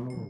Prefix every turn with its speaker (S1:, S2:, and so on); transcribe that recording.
S1: Oh.